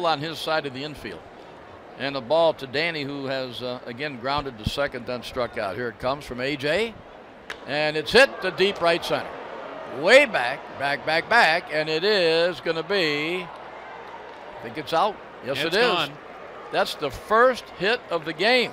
still on his side of the infield. And a ball to Danny, who has uh, again grounded to second, then struck out. Here it comes from AJ. And it's hit to deep right center. Way back, back, back, back. And it is going to be, I think it's out. Yes, It's it is. gone. That's the first hit of the game.